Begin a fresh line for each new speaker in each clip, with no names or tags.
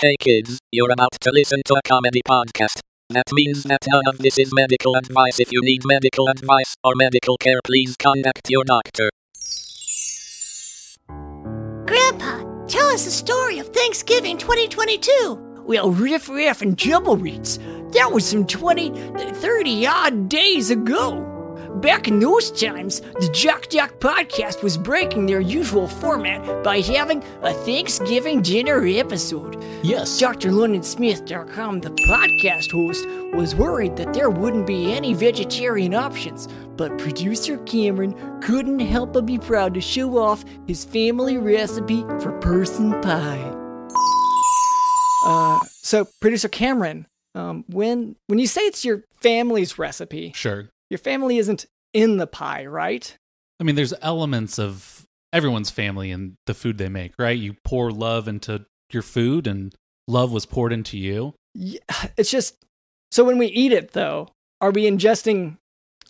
Hey kids, you're about to listen to a comedy podcast. That means that none of this is medical advice. If you need medical advice or medical care, please contact your doctor.
Grandpa, tell us the story of Thanksgiving 2022.
Well, riff raff and jumble reeds. That was some 20, 30 odd days ago. Back in those times, the Jock Doc podcast was breaking their usual format by having a Thanksgiving dinner episode.
Yes.
Dr. LondonSmith.com, the podcast host, was worried that there wouldn't be any vegetarian options, but producer Cameron couldn't help but be proud to show off his family recipe for person pie. Uh, so producer Cameron, um, when when you say it's your family's recipe,
Sure.
Your family isn't in the pie, right?
I mean, there's elements of everyone's family and the food they make, right? You pour love into your food, and love was poured into you.
Yeah, it's just so when we eat it though, are we ingesting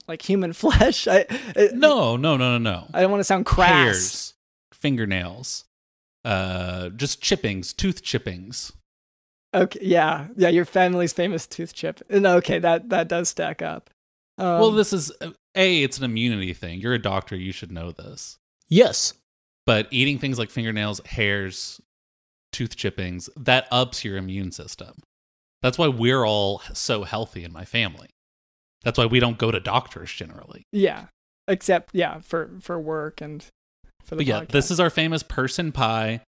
like human flesh? I, I
No, no, no, no, no.
I don't want to sound crass.
Hairs, fingernails, uh, just chippings, tooth chippings.
Okay, yeah, yeah, your family's famous tooth chip. No, okay, that that does stack up. Um,
well, this is a. It's an immunity thing. You're a doctor. You should know this.
Yes.
But eating things like fingernails, hairs, tooth chippings, that ups your immune system. That's why we're all so healthy in my family. That's why we don't go to doctors generally.
yeah, except yeah for for work and for the
But yeah,
podcast.
this is our famous person pie,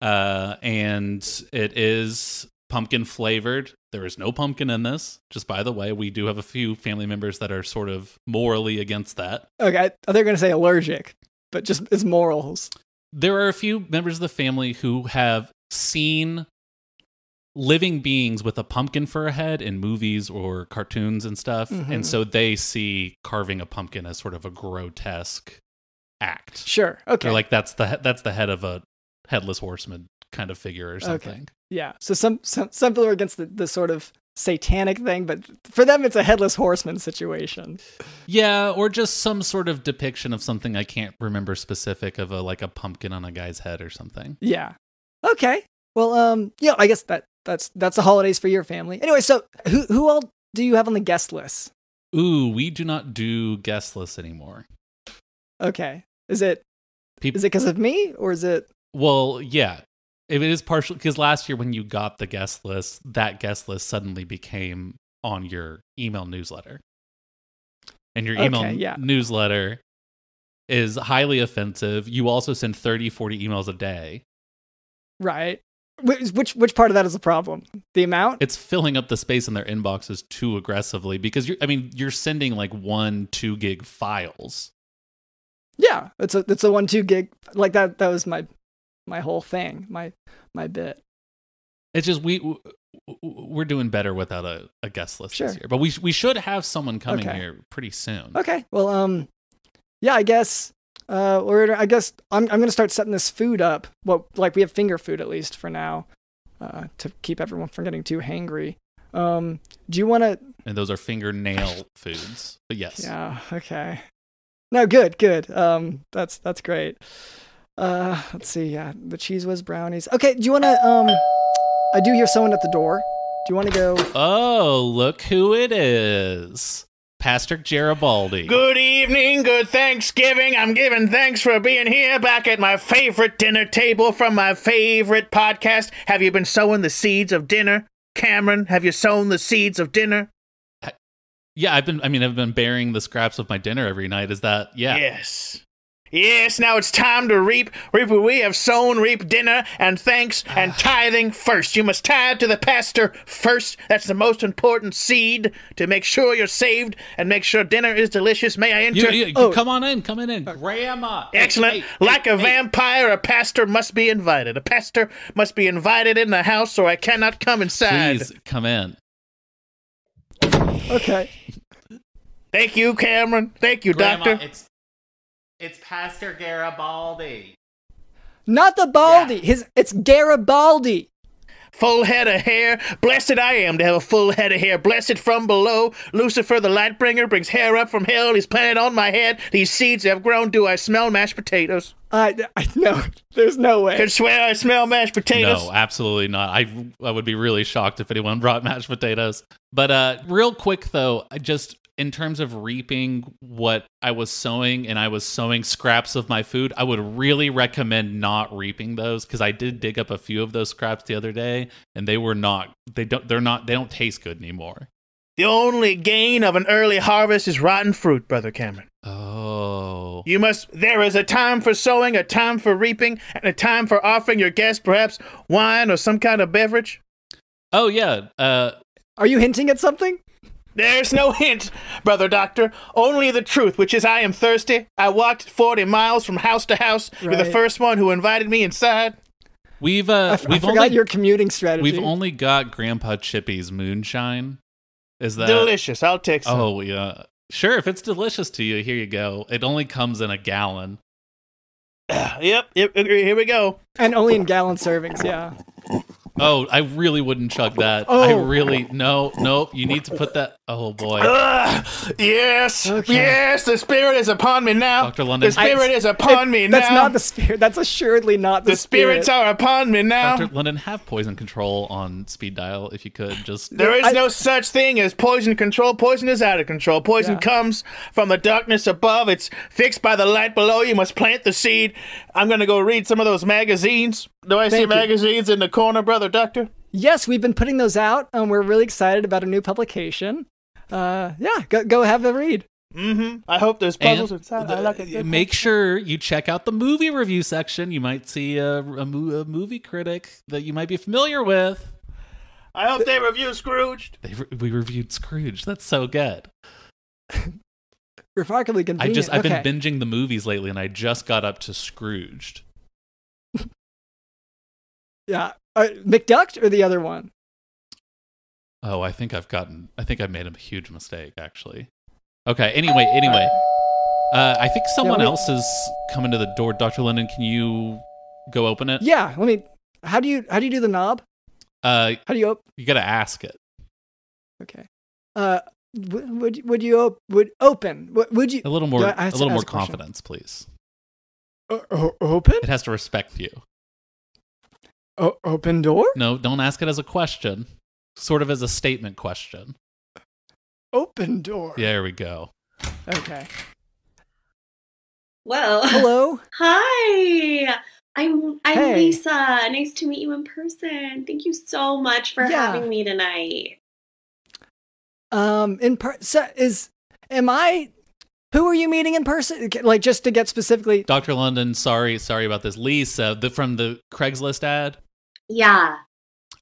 uh, and it is pumpkin flavored. There is no pumpkin in this. Just by the way, we do have a few family members that are sort of morally against that.
okay. I they were gonna say allergic, but just it's morals.
There are a few members of the family who have seen living beings with a pumpkin for a head in movies or cartoons and stuff,
Mhm.
and so they see carving a pumpkin as sort of a grotesque act.
Sure. Okay.
They're like that's the that's the head of a headless horseman kind of figure or something.
Yeah. So some some some people are against the, the sort of satanic thing, but for them it's a headless horseman situation.
Yeah, or just some sort of depiction of something I can't remember specific of a like a pumpkin on a guy's head or something.
Yeah. Okay. Well, um, yeah, I guess that that's that's the holidays for your family. Anyway, so who who all do you have on the guest list?
Ooh, we do not do guest lists anymore.
Okay. Is it
Peop-
is it because of me or is it
Well, yeah. If it is partial because last year when you got the guest list, that guest list suddenly became on your email newsletter. And your email
Okay, yeah.
newsletter is highly offensive. You also send 30, 40 emails a day.
right? Which which which part of that is a problem? The amount?
It's filling up the space in their inboxes too aggressively because you're I mean, you're sending like one, two gig files.
yeah, it's a it's a one two gig like that. That was my my whole thing, my my bit.
It's just we we're doing better without a, a guest list this year, but we we should have someone coming
Okay.
here pretty soon.
Okay. Well, um, yeah, I guess. Uh, or I guess I'm I'm gonna start setting this food up. Well, like we have finger food at least for now, uh, to keep everyone from getting too hangry. Um, do you want to?
and those are fingernail foods. But yes,
Yeah. Okay. No, good, good. Um, that's that's great. Uh, let's see. Yeah, the Cheez Whiz brownies. Okay. Do you want to? Um, I do hear someone at the door. Do you want to go?
Oh, look who it is, Pastor Garibaldi.
Good evening, good Thanksgiving. I'm giving thanks for being here back at my favorite dinner table from my favorite podcast. Have you been sowing the seeds of dinner? Cameron, have you sown the seeds of dinner?
Yeah, I've been. I mean, I've been bearing the scraps of my dinner every night. Is that yeah?
Yes. Yes, now it's time to reap. Reap what we have sown, reap dinner and thanks and tithing first. You must tithe to the pastor first. That's the most important seed to make sure you're saved and make sure dinner is delicious. May I enter?
You, you,
Oh.
come on in, come on in, Grandma.
Excellent.
hey,
like
hey,
a
hey.
vampire, a pastor must be invited. A pastor must be invited in the house, or I cannot come inside.
Please come in.
Okay.
Thank you, Cameron. Thank you, Doctor.
It's it's Pastor Garibaldi.
Not the Baldy. His. It's Garibaldi.
full head of hair. Blessed I am to have a full head of hair. Blessed from below. Lucifer, the light bringer, brings hair up from hell. He's planted on my head. These seeds have grown. Do I smell mashed potatoes?
I, I no, there's no way.
Could swear I smell mashed potatoes.
No, absolutely not. I I would be really shocked if anyone brought mashed potatoes. But uh real quick though, I just in terms of reaping what I was sowing and I was sowing scraps of my food, I would really recommend not reaping those cuz I did dig up a few of those scraps the other day and they were not they don't they're not they don't taste good anymore.
The only gain of an early harvest is rotten fruit, Brother Cameron.
Oh.
You must, there is a time for sowing, a time for reaping, and a time for offering your guests perhaps wine or some kind of beverage.
Oh yeah. Uh
Are you hinting at something?
There's no hint, Brother Doctor. Only the truth, which is I am thirsty. I walked 40 miles from house to house. You're the first one who invited me inside.
we've uh
I, f- I
we've
forgot
only
your commuting strategy.
we've only got Grandpa Chippy's moonshine. Is that
Delicious. I'll take some.
Oh yeah. Sure, if it's delicious to you, here you go. It only comes in a gallon.
Yep, yep, here we go.
and only in gallon servings. Yeah.
Oh, I really wouldn't chug that.
Oh.
I really no, nope. You need to put that. Oh boy,
Ugh, yes,
Okay.
yes, the spirit is upon me now.
Dr. London.
The spirit
I-
is upon me
That's
now.
That's not the spirit. That's assuredly not the, spirit.
the spirits are upon me now.
Dr. London, have poison control on speed dial if you could. Just
There is
I-
no such thing as poison control. Poison is out of control. Poison
Yeah.
comes from the darkness above. It's fixed by the light below. You must plant the seed. I'm going to go read some of those magazines. Do I see
you.
magazines in the corner, brother doctor?
Yes, we've been putting those out, and we're really excited about a new publication. Uh, yeah, go go have a read.
Mm-hmm. I hope there's
and
puzzles inside. I like it.
make sure you check out the movie review section. You might see a, a, mo- a movie critic that you might be familiar with.
I hope they review Scrooged.
They re- we reviewed Scrooge. That's so good.
Remarkably
I just I've
okay.
been binging the movies lately, and I just got up to Scrooged.
yeah, uh, McDuck or the other one.
Oh, I think I've gotten. I think I've made a huge mistake, actually. Okay. Anyway, anyway, uh, I think someone
we-
else is coming to the door. Doctor London, can you go open it?
Yeah, let me. How do you how do you do the knob?
Uh,
How do you op-
you gotta ask it.
Okay. Uh, w- would you- would you op- would open? Would, would you
A little more.
Do I- I
a little more
ask a question?
confidence, please.
o- o- open?
It has to respect you.
O- open door?
No, don't ask it as a question. Sort of as a statement question.
Open door.
There we go.
Okay.
Well,
Hello.
hi. I'm I'm
Hey.
Lisa. Nice to meet you in person. Thank you so much for
Yeah.
having me tonight.
Um, in per- so is am I? Who are you meeting in person? Like just to get specifically.
Doctor London, sorry, sorry about this. Lisa, the, from the Craigslist ad.
Yeah.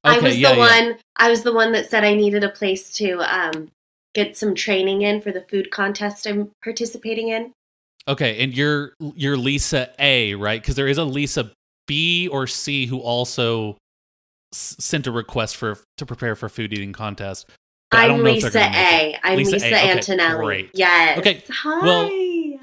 I was
yeah,
the
yeah.
one I was the one that said I needed a place to um get some training in for the food contest I'm participating in.
Okay, and you're you're Lisa A, right? Because there is a Lisa B or C who also s- sent a request for to prepare for food eating contest.
I'm
don't know if they're
Lisa
gonna make it.
A. I'm
Lisa
Lisa,
A, okay,
Antonelli.
great.
Yes.
Okay,
Hi.
well,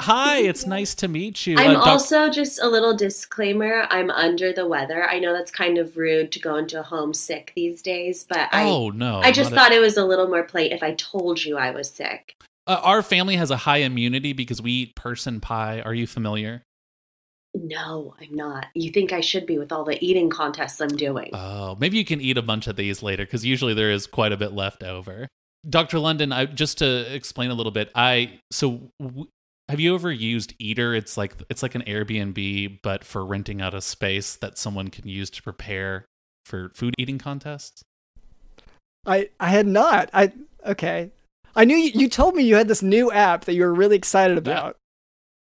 Hi, it's nice to meet you.
I'm
Uh, doc-
also just a little disclaimer. I'm under the weather. I know that's kind of rude to go into a home sick these days, but I
oh no,
I just
not a-
thought it was a little more polite if I told you I was sick.
uh, our family has a high immunity because we eat person pie. Are you familiar?
No, I'm not. You think I should be with all the eating contests I'm doing?
Oh, maybe you can eat a bunch of these later because usually there is quite a bit left over. Dr. London, I just to explain a little bit. I so w- have you ever used Eater? It's like it's like an Airbnb but for renting out a space that someone can use to prepare for food eating contests.
I I had not. I okay. I knew you, you told me you had this new app that you were really excited about.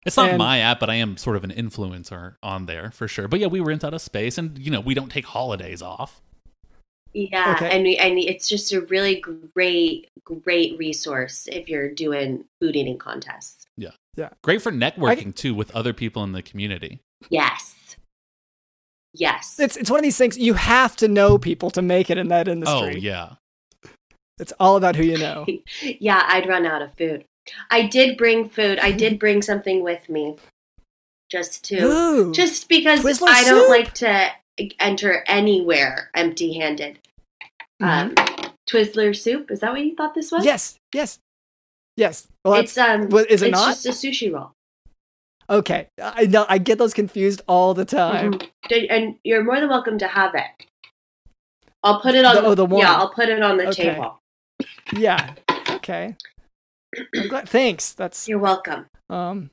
It's not
And-
my app, but I am sort of an influencer on there for sure. But yeah, we rent out a space, and you know we don't take holidays off.
Yeah,
Okay.
and we, and it's just a really great, great resource if you're doing food eating contests.
Yeah, yeah, great for networking too with other people in the community.
Yes, yes.
It's it's one of these things you have to know people to make it in that industry.
Oh yeah.
It's all about who you know.
yeah, I'd run out of food. I did bring food. I did bring something with me, just to
Ooh.
just because
Twizzler
I don't
soup?
like to enter anywhere empty-handed. Um, Twizzler soup. Is that what you thought this was?
Yes, yes, yes. Well,
it's um.
what- is it
it's
not?
just a sushi roll.
okay. I know I get those confused all the time.
Mhm. And you're more than welcome to have it. I'll put it on.
The- oh, the one.
Yeah, I'll put it on the
Okay.
table.
Yeah. Okay. I'm glad. Thanks. That's
You're welcome.
um.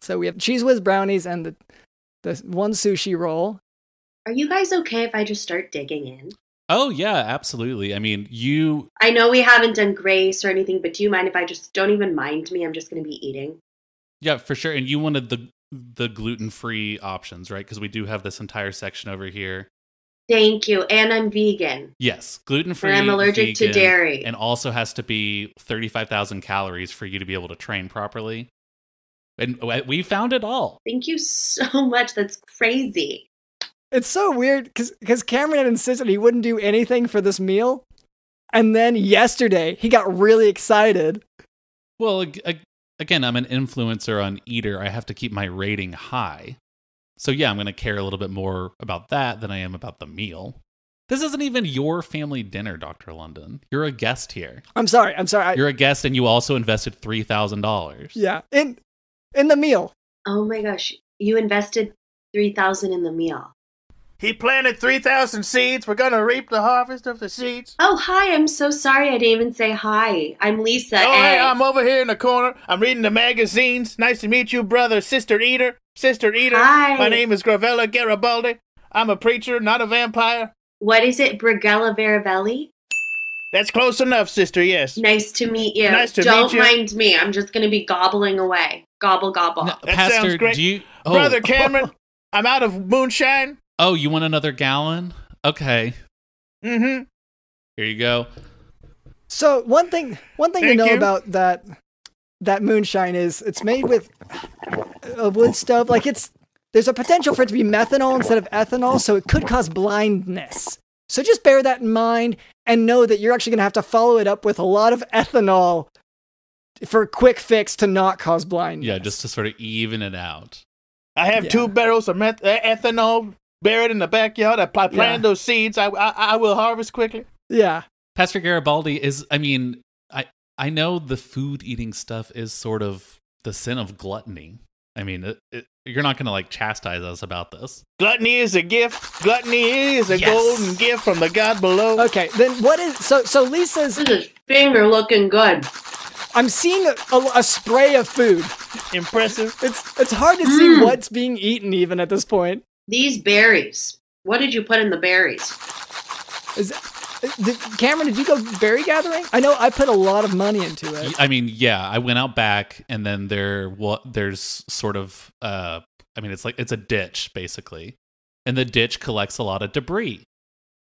So we have Cheez Whiz brownies and the the one sushi roll.
Are you guys okay if I just start digging in?
Oh yeah, absolutely. I mean, you
I know we haven't done grace or anything, but do you mind if I just don't even mind me? I'm just going to be eating.
yeah, for sure. And you wanted the the gluten-free options, right? Because we do have this entire section over here.
Thank you. And I'm vegan.
Yes, gluten-free.
And I'm allergic to dairy.
and also has to be 35,000 calories for you to be able to train properly. And uh, we found it all.
Thank you so much. That's crazy.
It's so weird because because Cameron had insisted he wouldn't do anything for this meal, and then yesterday he got really excited.
Well, ag- ag- again, I'm an influencer on Eater. I have to keep my rating high. So, yeah, I'm going to care a little bit more about that than I am about the meal. This isn't even your family dinner, Dr. London. You're a guest here.
I'm sorry. I'm sorry. I,
You're a guest and you also invested $3,000.
yeah. In in the meal.
Oh my gosh. You invested 3000 in the meal.
He planted 3,000 seeds. We're going to reap the harvest of the seeds.
Oh, hi. I'm so sorry I didn't even say hi. I'm Lisa.
Oh, hey,
A.
I'm over here in the corner. I'm reading the magazines. Nice to meet you, brother, sister Eater. Sister Eater.
Hi.
My name is Gravela Garibaldi. I'm a preacher, not a vampire.
What is it? Brigella Veravelli?
That's close enough, sister, yes.
Nice to meet you.
Nice to
Don't
meet you.
mind me. I'm just going to be gobbling away. Gobble, gobble.
No,
That
Pastor,
sounds great.
do you. Oh,
Brother Cameron, I'm out of moonshine.
Oh, you want another gallon? Okay.
Mm-hmm.
Here you go.
So one thing one thing
Thank
to know
you.
about that that moonshine is it's made with a wood stove. Like it's there's a potential for it to be methanol instead of ethanol, so it could cause blindness. So just bear that in mind and know that you're actually gonna have to follow it up with a lot of ethanol for a quick fix to not cause blindness.
Yeah, just to sort of even it out.
I have
Yeah.
two barrels of meth- uh, ethanol buried in the backyard. I, I planted
Yeah.
those seeds. I, I I will harvest quickly.
yeah.
Pastor Garibaldi is, I mean, I I know the food eating stuff is sort of the sin of gluttony. I mean, it, it, you're not going to like chastise us about this.
Gluttony is a gift. Gluttony is a
Yes.
golden gift from the God below.
Okay, then what is so so Lisa's
This is finger looking good.
I'm seeing a, a, a spray of food.
Impressive.
It's it's hard to see
Mm.
what's being eaten even at this point.
These berries. What did you put in the berries?
Is did, Cameron, did you go berry gathering? I know I put a lot of money into it.
I mean, yeah, I went out back, and then there, what there's sort of, uh, I mean, it's like it's a ditch basically, and the ditch collects a lot of debris,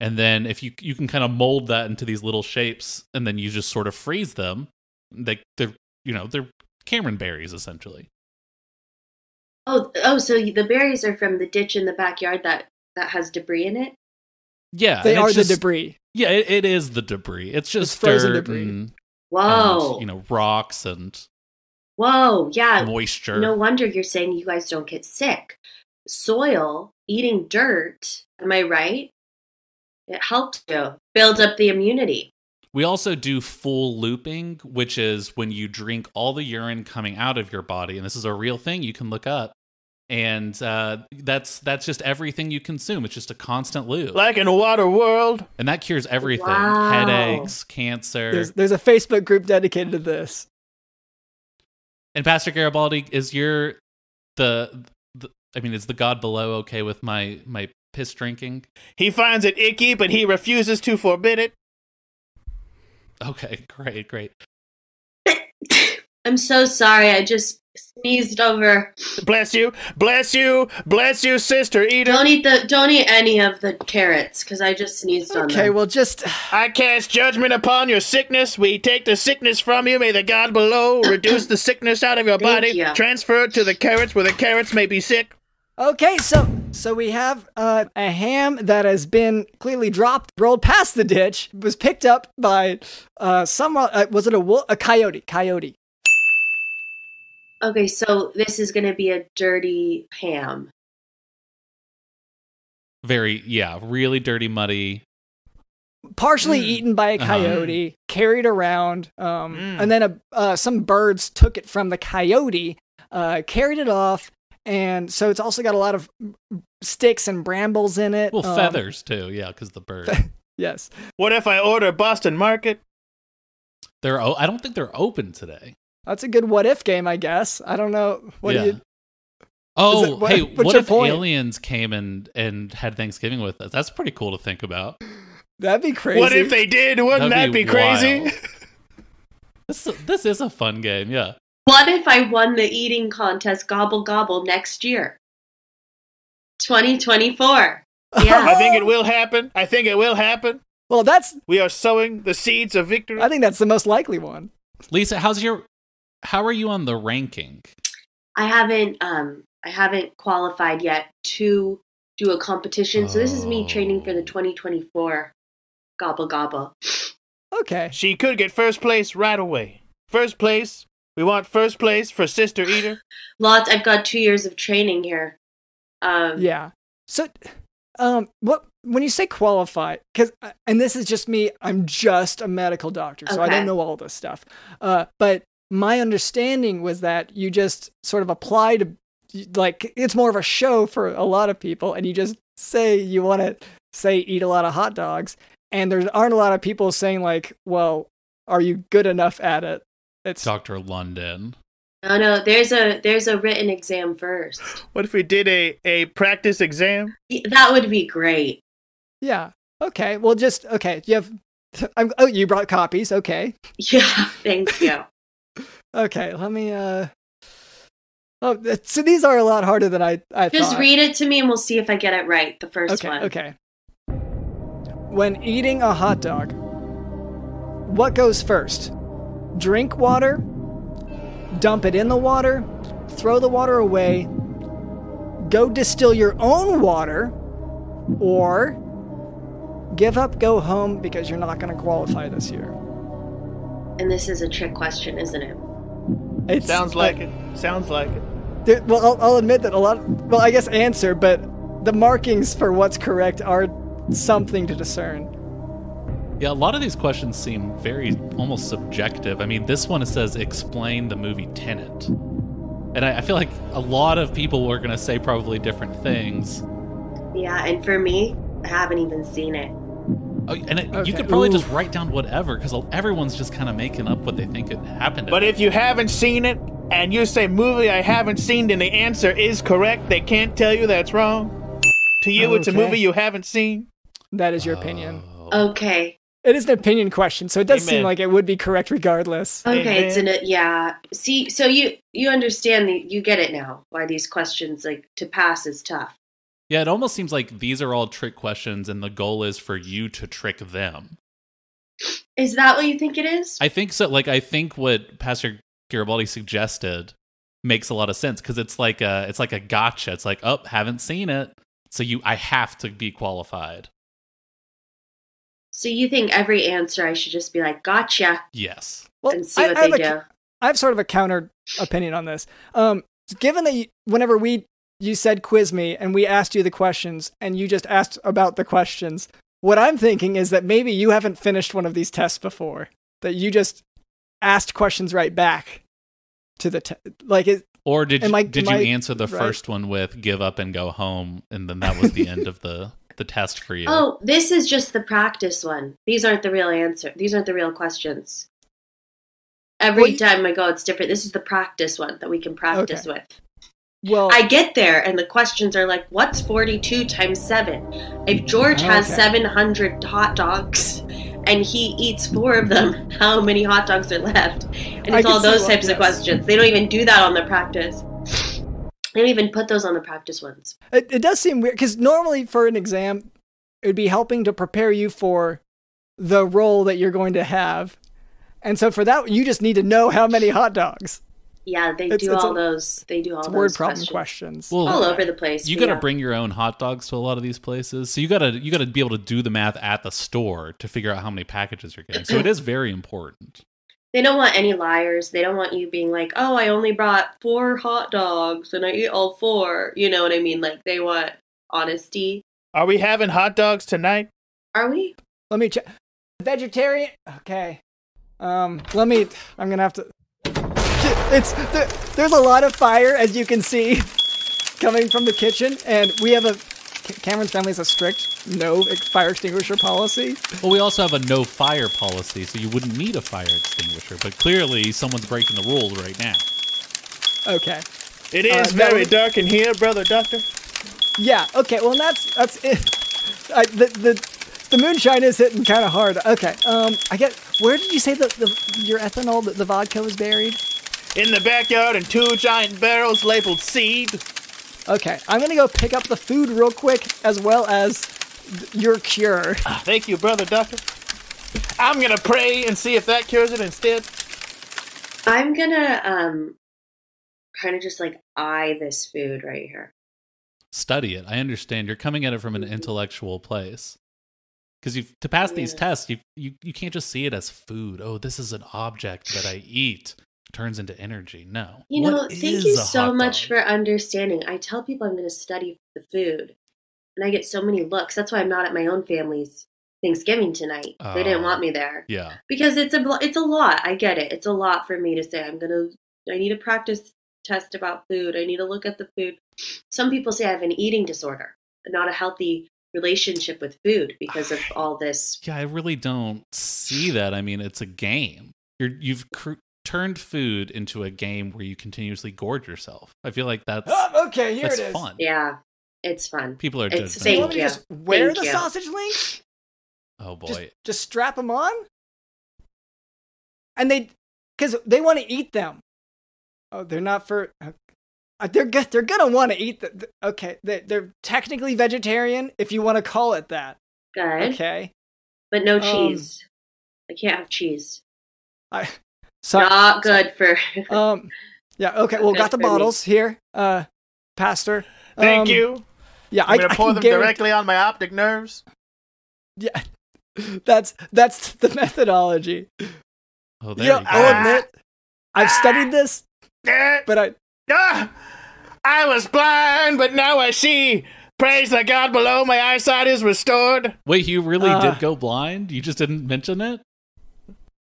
and then if you you can kind of mold that into these little shapes, and then you just sort of freeze them. They they're you know they're Cameron berries essentially.
Oh, oh, so the berries are from the ditch in the backyard that that has debris in it.
Yeah,
They are
it's
the debris.
Yeah, it, it is the debris. It's just
frozen
dirt
debris.
and,
Whoa,
and, you know rocks and
whoa, yeah.
moisture.
No wonder you're saying you guys don't get sick. Soil, eating dirt. Am I right? It helps you build up the immunity.
We also do full looping, which is when you drink all the urine coming out of your body, and this is a real thing you can look up. And uh, that's that's just everything you consume. It's just a constant loop,
Like in a water world.
and that cures everything:
Wow.
headaches, cancer.
There's there's a Facebook group dedicated to this.
And Pastor Garibaldi, is your the, the I mean, is the God below okay with my my piss drinking?
He finds it icky, but he refuses to forbid it.
Okay, great, great.
I'm so sorry. I just sneezed over.
Bless you, bless you, bless you, sister Eater.
Don't eat the. Don't eat any of the carrots because I just sneezed on them.
Okay, well just
I cast judgment upon your sickness. We take the sickness from you. May the God below reduce the sickness out of your
Thank
body.
you.
Transfer it to the carrots where the carrots may be sick.
Okay, so so we have uh, a ham that has been clearly dropped, rolled past the ditch, was picked up by uh, someone. Uh, was it a wolf? A coyote? Coyote.
Okay, so this is gonna be a dirty ham.
Very yeah, really dirty, muddy.
partially
Mm.
eaten by a
Uh-huh.
coyote, carried around, um,
Mm.
and then a, uh, some birds took it from the coyote, uh, carried it off, and so it's also got a lot of sticks and brambles in it.
Well,
um,
feathers too. Yeah, because the bird.
Yes.
What if I order Boston Market?
They're. O- I don't think they're open today.
That's a good what if game, I guess. I don't know. What
yeah.
do you?
Oh,
it- what-
hey, what if
point?
aliens came and and had Thanksgiving with us? That's pretty cool to think about.
That'd be crazy.
What if they did? Wouldn't
That'd
that be,
be
crazy?
This this is a fun game. Yeah.
What if I won the eating contest Gobble Gobble next year? 2024. Yeah.
I think it will happen. I think it will happen.
Well, that's.
We are sowing the seeds of victory.
I think that's the most likely one.
Lisa, how's your? How are you on the ranking?
I haven't um I haven't qualified yet to do a competition. So this is me training for the
Oh.
2024 Gobble Gobble.
Okay.
She could get first place right away. First place. We want first place for Sister Eater.
Lots I've got 2 years of training here. Um
Yeah. So, um, what when you say qualified? Because and this is just me. I'm just a medical doctor, so I don't know all this stuff. Uh, but my understanding was that you just sort of apply to, like, it's more of a show for a lot of people, and you just say you want to say eat a lot of hot dogs, and there aren't a lot of people saying like, well, are you good enough at it? It's
Dr. London.
No, no, there's a there's a written exam first.
What if we did a, a practice exam?
That would be great.
yeah. Okay. Well, just okay. You have. I'm, oh, you brought copies. Okay.
Yeah, thank you.
Okay, let me uh Oh, so these are a lot harder than I I
Just
thought.
read it to me and we'll see if I get it right the first
okay,
one.
okay. When eating a hot dog, what goes first? Drink water, dump it in the water, throw the water away, go distill your own water, or give up, go home because you're not going to qualify this year.
And this is a trick question, isn't it?
It
Sounds like it. Sounds like it.
There, well, I'll, I'll admit that a lot. Well, I guess answer, but the markings for what's correct are something to discern.
Yeah, a lot of these questions seem very almost subjective. I mean, this one says explain the movie Tenet. And I, I feel like a lot of people were going to say probably different things.
Yeah, and for me, I haven't even seen it.
Oh, and it,
Okay.
you could probably
Ooh.
just write down whatever because everyone's just kind of making up what they think it happened.
But if you haven't seen it and you say movie I haven't seen and the answer is correct, they can't tell you that's wrong. To you, it's a movie you haven't seen.
That is your opinion.
Oh.
Okay.
It is an opinion question, so it does seem like it would be correct regardless.
Okay, it's in
Amen.
it. Yeah. See, so you you understand the, you get it now why these questions like to pass is tough.
Yeah, it almost seems like these are all trick questions, and the goal is for you to trick them.
Is that what you think it is?
I think so. Like, I think what Pastor Garibaldi suggested makes a lot of sense because it's like a it's like a gotcha. It's like, oh, haven't seen it, so you I have to be qualified.
So you think every answer I should just be like, gotcha,
Yes.
Well,
and see
I-
what
I have
they
a-
do.
I have sort of a counter opinion on this. Um, given that you, whenever we you said quiz me and we asked you the questions and you just asked about the questions, what I'm thinking is that maybe you haven't finished one of these tests before. That you just asked questions right back to the te- like it.
Or did you,
I-
did you
I
answer the
right?
first one with give up and go home, and then that was the end of the the test for you?
Oh, this is just the practice one. These aren't the real answer. These aren't the real questions. Every
Well, you-
time I go, it's different. This is the practice one that we can practice with.
Well,
I get there, and the questions are like, "What's forty-two times seven? If George has seven hundred hot dogs, and he eats four of them, how many hot dogs are left?" And it's all those types
yes.
of questions. They don't even do that on the practice. They don't even put those on the practice ones.
It, it does seem weird because normally for an exam, it would be helping to prepare you for the role that you're going to have. And so for that, you just need to know how many hot dogs.
Yeah, they
It's-
do
it's
all
a-
those. They do all
It's
those
word problem
questions.
questions.
Well,
all over the place.
you got to
yeah.
bring your own hot dogs to a lot of these places, so you gotta you gotta be able to do the math at the store to figure out how many packages you're getting. So it is very important.
They don't want any liars. They don't want you being like, "Oh, I only brought four hot dogs and I eat all four. You know what I mean? Like they want honesty.
Are we having hot dogs tonight?
Are we?
Let me check. Vegetarian. Okay. Um. Let me. I'm gonna have to. It's there, there's a lot of fire as you can see coming from the kitchen, and we have a. Cameron's family has a strict no fire extinguisher policy.
Well, we also have a no fire policy, so you wouldn't need a fire extinguisher. But clearly, someone's breaking the rules right now.
Okay.
It is
Uh,
very
we-
dark in here, brother doctor.
Yeah. Okay. Well, that's that's it. I, the the the moonshine is hitting kind of hard. Okay. Um. I get. Where did you say that the your ethanol, the, the vodka was buried?
In the backyard in two giant barrels labeled seed.
Okay. I'm gonna go pick up the food real quick, as well as th- your cure.
Thank you, brother doctor. I'm gonna pray and see if that cures it instead.
I'm gonna um kind of just like eye this food right here.
Study it. I understand. You're coming at it from an intellectual place. Because you to pass these tests, you, you you can't just see it as food. Oh, this is an object that I eat. Turns into energy. No.
You know,
What
thank you so much for understanding. I tell people I'm going to study the food, and I get so many looks. That's why I'm not at my own family's Thanksgiving tonight. they didn't
Oh.
want me oh, there
Yeah.
because it's a it's a lot. I get it. It's a lot for me to say. I'm gonna. I need a practice test about food. I need to look at the food. Some people say I have an eating disorder, not a healthy relationship with food because of all this.
Yeah, I really don't see that. I mean, it's a game. You're you've cr- turned food into a game where you continuously gorge yourself. I feel like that's
Oh, okay, here
that's
it is.
fun.
Yeah, it's fun.
People are
It's
judgmental.
thank
you want me to
you.
just wear
Thank
the
you.
sausage links?
Oh boy.
Just, just strap them on? And they, because they want to eat them. Oh, they're not for. Uh, they're good. They're gonna want to eat the. the- okay, they, they're technically vegetarian, if you want to call it that.
Good,
Okay.
but no
Um,
cheese. I can't have cheese.
I. So,
not good for.
um. Yeah. Okay. Well, got the
for me.
bottles here, uh, Pastor.
Thank
Um,
you.
Yeah,
I'm
I,
gonna
I
pour
can
them
guarantee-
directly on my optic nerves.
Yeah, that's that's the methodology.
oh, there
You know,
you go.
I'll admit, I've studied this, but I
ah, I was blind, but now I see. Praise the God below, my eyesight is restored.
Wait, you really
Uh,
did go blind? You just didn't mention it?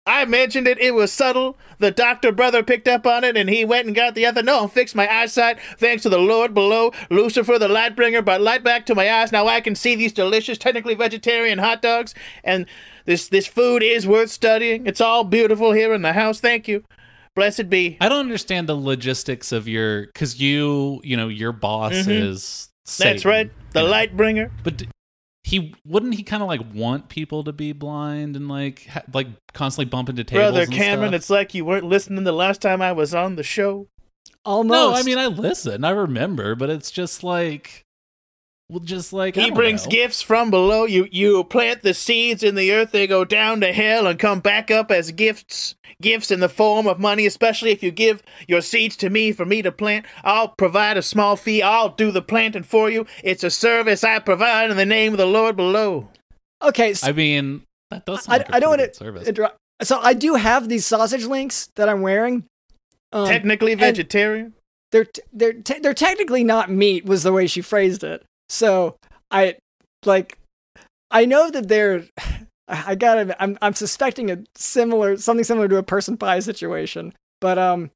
I mentioned it, it was subtle. The doctor brother picked up on it and he went and got the ethanol and fixed my eyesight. Thanks to the Lord below, Lucifer the light bringer brought light back to my eyes. Now I can see these delicious, technically vegetarian hot dogs. And this this food is worth studying. It's all beautiful here in the house. Thank you. Blessed be.
I don't understand the logistics of your because you you know your boss
Mhm.
is
That's right. The light bringer.
But he wouldn't he kind of like want people to be blind and like ha- like constantly bump into tables.
Brother
and
Cameron,
stuff?
it's like you weren't listening the last time I was on the show.
almost.
no, I mean I listen, I remember, but it's just like, well, just like
He brings
know.
gifts from below. You you plant the seeds in the earth, they go down to hell and come back up as gifts. Gifts in the form of money, especially if you give your seeds to me for me to plant. I'll provide a small fee. I'll do the planting for you. It's a service I provide in the name of the Lord below.
okay. So
I mean that does. Sound
I,
like a
I don't want
good service.
to interrupt. So I do have these sausage links that I'm wearing. Um,
Technically vegetarian.
they're t- they're te- they're technically not meat was the way she phrased it. So I like I know that they're I gotta I'm I'm suspecting a similar something similar to a person pie situation. But um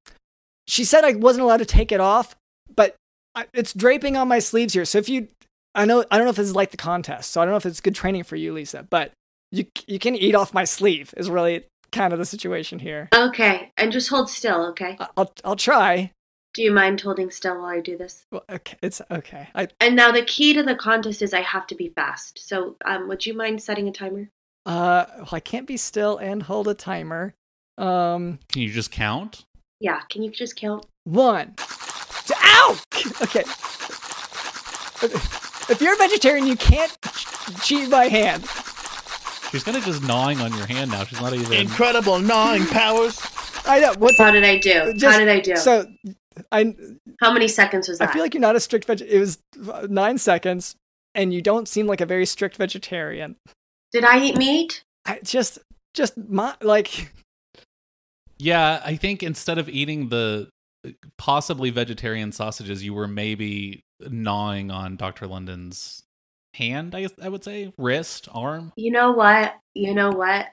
she said I wasn't allowed to take it off, but I, it's draping on my sleeves here. So if you I know I don't know if this is like the contest, so I don't know if it's good training for you, Lisa, but you you can eat off my sleeve is really kind of the situation here.
Okay, and just hold still. Okay.
I'll I'll try.
Do you mind holding still while I do this?
Well, okay, it's okay. I
And now the key to the contest is I have to be fast. So, um, would you mind setting a timer?
Uh, well, I can't be still and hold a timer. Um,
Can you just count?
Yeah. Can you just count?
one. Ow! Okay. If you're a vegetarian, you can't cheat by hand.
She's kind of just gnawing on your hand now. She's not even.
Incredible gnawing powers.
I know. What's
How did I do?
just-
How did I do?
So, I
How many seconds was that?
I feel like you're not a strict veg. It was uh, nine seconds, and you don't seem like a very strict vegetarian.
did I eat meat?
I just, just my like.
Yeah, I think instead of eating the possibly vegetarian sausages, you were maybe gnawing on Dr. London's hand. I guess I would say wrist, arm.
You know what? You know what?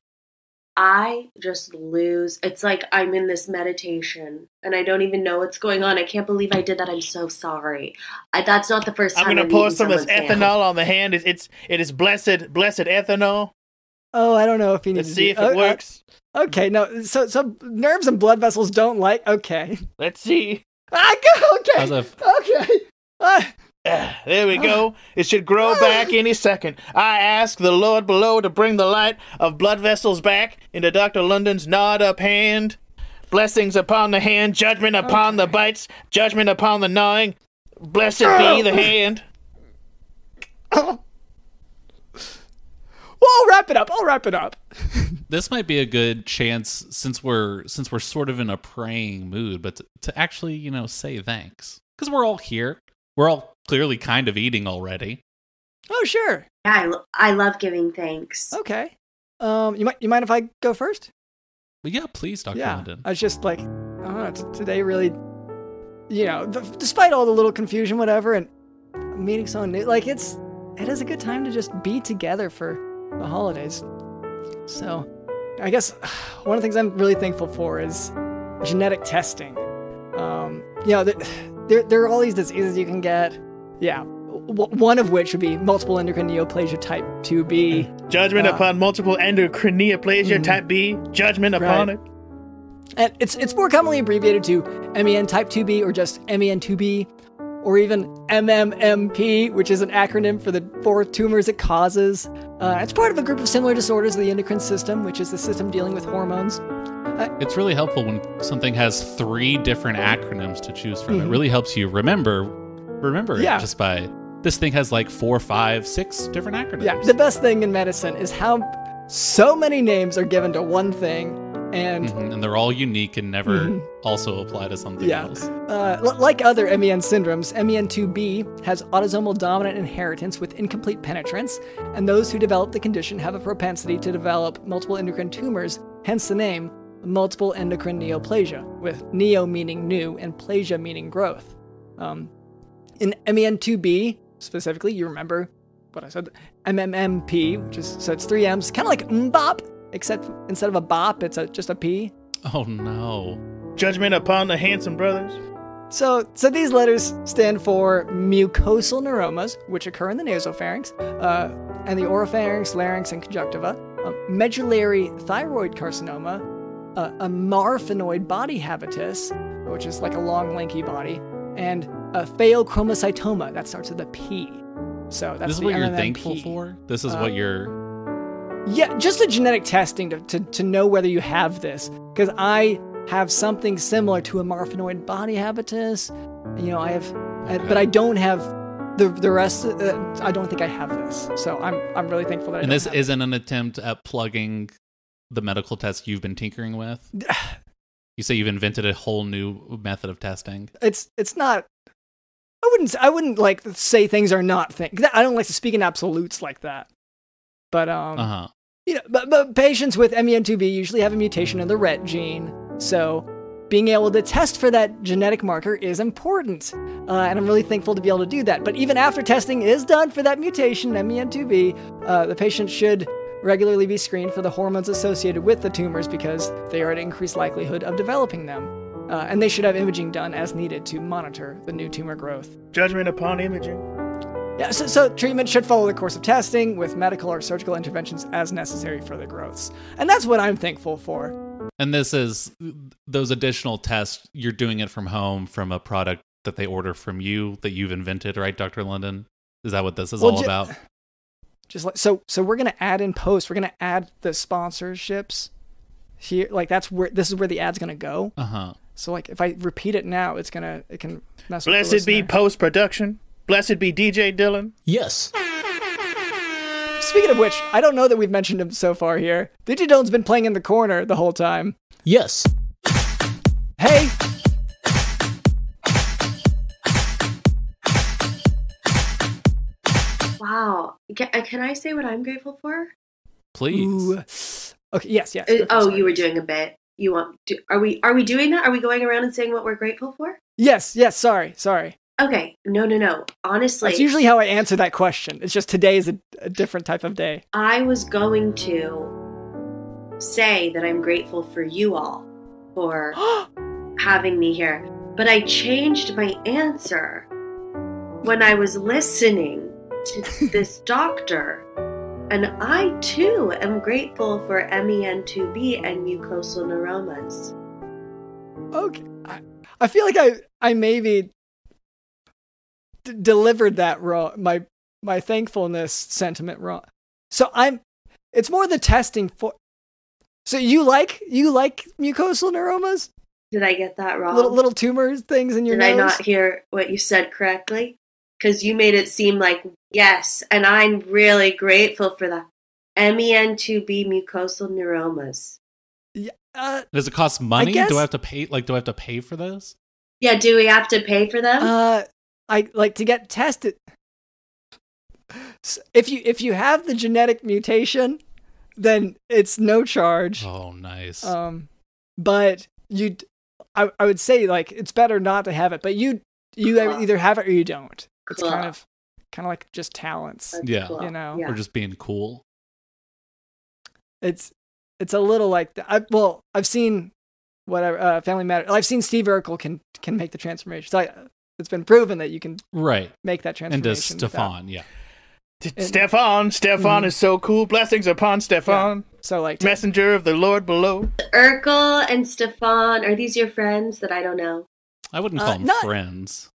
I just lose. It's like I'm in this meditation and I don't even know what's going on. I can't believe I did that. I'm so sorry. I, that's not the first time
I'm gonna
I've
pour some of this
someone's hand.
ethanol on the hand. It's, it's it is blessed blessed ethanol.
Oh, I don't know if you need
Let's
to
see
do-
if it
oh, uh,
works.
okay, no. So so nerves and blood vessels don't like. Okay.
Let's see.
Ah, go- okay.
How's that?
Okay. Ah,
there we go. It should grow back any second. I ask the Lord below to bring the light of blood vessels back into Dr. London's gnawed up hand. Blessings upon the hand, judgment upon the bites, judgment upon the gnawing. Blessed be the hand.
well, I'll wrap it up. I'll wrap it up.
This might be a good chance since we're since we're sort of in a praying mood, but to, to actually you know say thanks because we're all here. We're all clearly kind of eating already.
Oh, sure.
Yeah, I, lo- I love giving thanks.
Okay. Um, you might you mind if I go first?
But yeah, please, Doctor
yeah.
London.
I was just like, I t- Today really, you know, d- despite all the little confusion, whatever, and meeting someone new, like it's it is a good time to just be together for the holidays. So, I guess one of the things I'm really thankful for is genetic testing. Um, you know, there, there, there are all these diseases you can get. Yeah. W- one of which would be multiple endocrine neoplasia type 2B.
Judgment
Uh,
upon multiple endocrineoplasia
mhm.
type B. Judgment upon
Right.
it.
And it's it's more commonly abbreviated to MEN type 2B or just MEN2B or even MMMP, which is an acronym for the four tumors it causes. Uh, it's part of a group of similar disorders of the endocrine system, which is the system dealing with hormones.
It's really helpful when something has three different acronyms to choose from. It
Mhm.
really helps you remember remember
Yeah.
it just by this thing has like four, five, six different acronyms.
Yeah, the best thing in medicine is how so many names are given to one thing, and
Mhm, And they're all unique and never
Mhm.
also apply to something
Yeah.
else.
Uh, l- like other MEN syndromes, MEN2B has autosomal dominant inheritance with incomplete penetrance, and those who develop the condition have a propensity to develop multiple endocrine tumors, hence the name multiple endocrine neoplasia, with neo meaning new and plasia meaning growth. Um, in MEN2B specifically, you remember what I said, MMMP, which is so it's three M's, kind of like MMMBop, except instead of a bop, it's a, just a P.
Oh no.
Judgment upon the handsome brothers.
So, so these letters stand for mucosal neuromas, which occur in the nasopharynx, uh, and the oropharynx, larynx, and conjunctiva. Uh, medullary thyroid carcinoma, uh, a marfanoid body habitus, which is like a long, lanky body, and a pheochromocytoma that starts with a P. So that's
this is what you're thankful for? This is
Uh,
what you're
Yeah, just a genetic testing to, to, to know whether you have this. Because I have something similar to a marfanoid body habitus. You know, I have,
Okay.
but I don't have the the rest. Uh, I don't think I have this. So I'm I'm really thankful that. I
and this
have it.
isn't an attempt at plugging the medical test you've been tinkering with. You say you've invented a whole new method of testing.
It's it's not. I wouldn't I wouldn't like say things are not things. I don't like to speak in absolutes like that. But um,
Uh huh.
you know, but, but patients with MEN2B usually have a mutation in the RET gene, so being able to test for that genetic marker is important. Uh, and I'm really thankful to be able to do that. But even after testing is done for that mutation, MEN2B, uh, the patient should regularly be screened for the hormones associated with the tumors because they are at increased likelihood of developing them. Uh, and they should have imaging done as needed to monitor the new tumor growth.
Judgment upon imaging.
Yeah, so, so treatment should follow the course of testing with medical or surgical interventions as necessary for the growths. And that's what I'm thankful for.
And this is those additional tests. You're doing it from home from a product that they order from you that you've invented, right, Doctor London? Is that what this is
Well,
all
ju-
about?
Just like so so we're gonna add in post, we're gonna add the sponsorships here. Like that's where this is where the ad's gonna go.
Uh huh.
So like if I repeat it now, it's gonna it can mess with the
Blessed be post production. Blessed be DJ Dylan.
Yes.
Speaking of which, I don't know that we've mentioned him so far here. DJ Dylan's been playing in the corner the whole time.
Yes.
Hey,
Wow. Can, uh, can I say what I'm grateful for?
Please.
Ooh. Okay, yes, yes.
Uh, oh, you were doing a bit. You want? Do, are we? Are we doing that? Are we going around and saying what we're grateful for?
Yes, yes, sorry, sorry.
Okay, no, no, no. Honestly,
That's usually how I answer that question. It's just today is a, a different type of day.
I was going to say that I'm grateful for you all for having me here, but I changed my answer when I was listening to this doctor. And I too am grateful for E MEN2B and mucosal neuromas.
Okay. I, I feel like I I maybe d- delivered that wrong. My my thankfulness sentiment wrong. So I'm. It's more the testing for. So you like you like mucosal neuromas,
Did I get that wrong?
little little tumors things in your
Did I
nose.
not hear what you said correctly? Because you made it seem like yes, and I'm really grateful for that. E MEN2B mucosal neuromas.
uh,
Does it cost money?
guess-
Do I have to pay? Like, do I have to pay for those?
Yeah, do we have to pay for them?
uh, I like to get tested. If you if you have the genetic mutation, then it's no charge.
Oh, nice.
Um, but you, I, I would say like it's better not to have it, but you, you
Cool.
either have it or you don't. It's
Cool.
kind of, kind of like just talents.
That's
yeah.
cool.
you know,
Yeah.
We're just being cool.
It's, it's a little like that. I, well, I've seen whatever uh, Family Matter. I've seen Steve Urkel can can make the transformation. So I, it's been proven that you can
Right.
make that
And
transformation.
does
without-
Stefan, yeah.
And-
Stefan, Stefan
Mhm.
is so cool. Blessings upon Stefan,
So like,
messenger of the Lord below.
Urkel and Stefan, are these your friends that I don't know?
I wouldn't
Uh,
call them
not-
friends.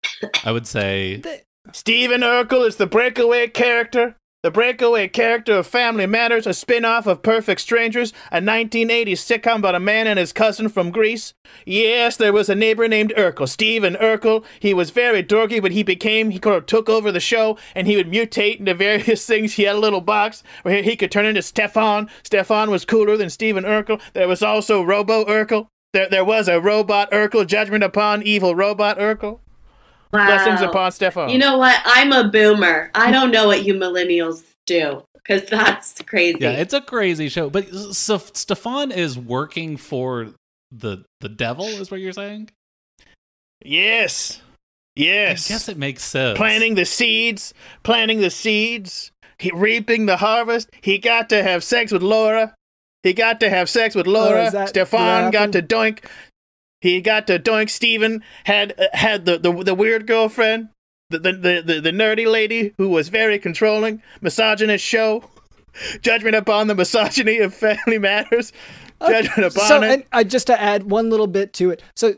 I would say
the-
Stephen Urkel is the breakaway character. The breakaway character of Family Matters, a spin off of Perfect Strangers, a 1980s sitcom about a man and his cousin from Greece. Yes, there was a neighbor named Urkel, Stephen Urkel. He was very dorky, but he became, he kind of took over the show and he would mutate into various things. He had a little box where he could turn into Stefan. Stefan was cooler than Stephen Urkel. There was also Robo Urkel. There, there was a robot Urkel, judgment upon evil robot Urkel.
Wow.
Blessings upon Stefan.
You know what? I'm a boomer. I don't know what you millennials do because that's crazy.
Yeah, it's a crazy show. But so Stefan is working for the the devil, is what you're saying?
Yes. Yes.
I guess it makes sense.
planting the seeds, planting the seeds, he reaping the harvest. He got to have sex with Laura. He got to have sex with Laura.
Oh,
Stefan got to doink. He got to doink. Steven had uh, had the, the the weird girlfriend, the the, the the nerdy lady who was very controlling, misogynist show. Judgment upon the misogyny of Family Matters. Judgment upon
so
it.
and uh, just to add one little bit to it so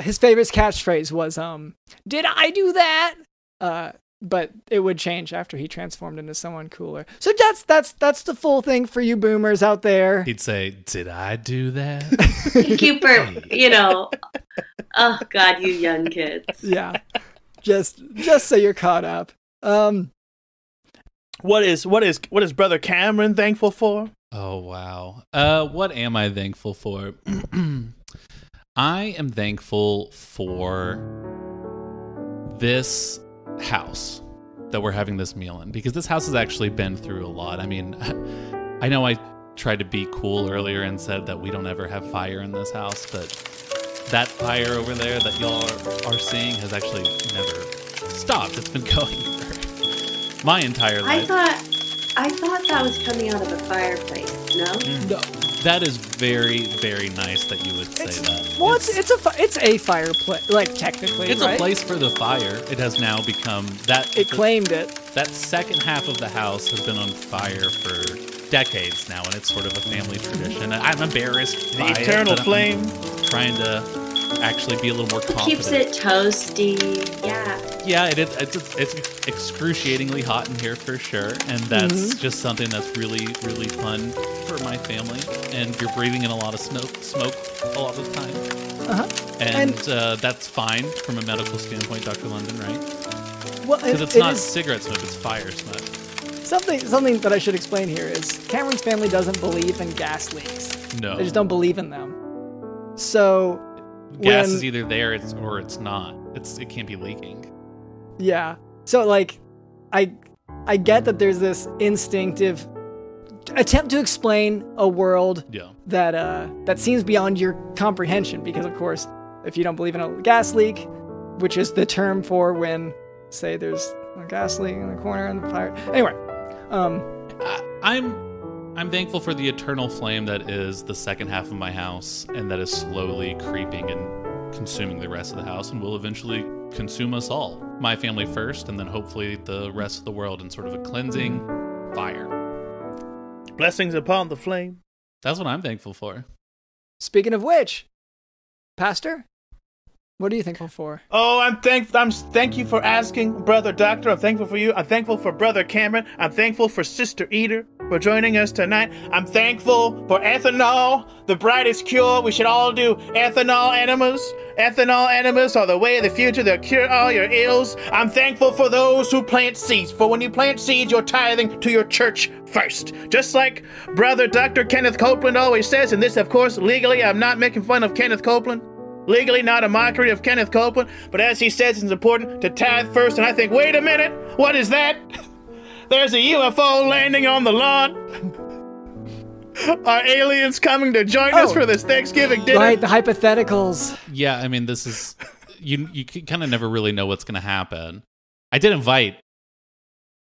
his favorite catchphrase was um did i do that uh but it would change after he transformed into someone cooler so that's that's that's the full thing for you boomers out there
He'd say, "Did I do that?"
Thank you you know, oh God, you young kids.
yeah just just so you're caught up um
what is what is what is Brother Cameron thankful for?
Oh wow. Uh what am I thankful for? I am thankful for this house that we're having this meal in because this house has actually been through a lot. I mean, I know I tried to be cool earlier and said that we don't ever have fire in this house, but that fire over there that y'all are, are seeing has actually never stopped. It's been going for my entire life.
I thought, I thought that was coming out of a fireplace. No, mm.
no
That is very, very nice that you would say that.
well it's it's a it's a fireplace like technically
It's
right?
a place for the fire. It has now become that.
it claimed it
that second half of the house has been on fire for decades now, and it's sort of a family tradition. I'm embarrassed
The
by it,
eternal
I'm
flame.
Trying to actually be a little more confident.
keeps it toasty. Yeah,
Yeah, it is. It's, it's excruciatingly hot in here for sure, and that's
Mm-hmm.
just something that's really, really fun for my family. And you're breathing in a lot of smoke, smoke a lot of the time,
uh-huh
and,
And-
uh, that's fine from a medical standpoint, Dr. London, right?
well
Because
it,
it's
it
not
is-
cigarette smoke; it's fire smoke.
something something that i should explain here is cameron's family doesn't believe in gas leaks
No,
They just don't believe in them. So
gas
when-
is either there it's, or it's not. It's it can't be leaking.
yeah. So like I I get that there's this instinctive attempt to explain a world
Yeah,
that uh that seems beyond your comprehension because of course if you don't believe in a gas leak which is the term for when, say, there's a gas leak in the corner and the fire. Anyway, um,
I, I'm I'm thankful for the eternal flame that is the second half of my house and that is slowly creeping and consuming the rest of the house and will eventually consume us all. My family first, and then hopefully the rest of the world in sort of a cleansing fire.
Blessings upon the flame.
That's what I'm thankful for.
speaking of which, Pastor, what are you thankful for?
Oh, I'm thank I'm thank you for asking, brother doctor. I'm thankful for you. I'm thankful for brother Cameron. I'm thankful for sister Eater for joining us tonight. I'm thankful for ethanol, the brightest cure. We should all do ethanol enemas. Ethanol enemas are the way of the future. They'll cure all your ills. I'm thankful for those who plant seeds. For when you plant seeds, you're tithing to your church first. Just like brother Dr. Kenneth Copeland always says, and this, of course, legally, I'm not making fun of Kenneth Copeland. Legally, not a mockery of Kenneth Copeland, but as he says, it's important to tithe first. And I think, wait a minute, what is that? There's a UFO landing on the lawn. Are aliens coming to join us
Oh.
for this Thanksgiving dinner?
Right, the hypotheticals.
Yeah, I mean, this is you. You kind of never really know what's going to happen. I did invite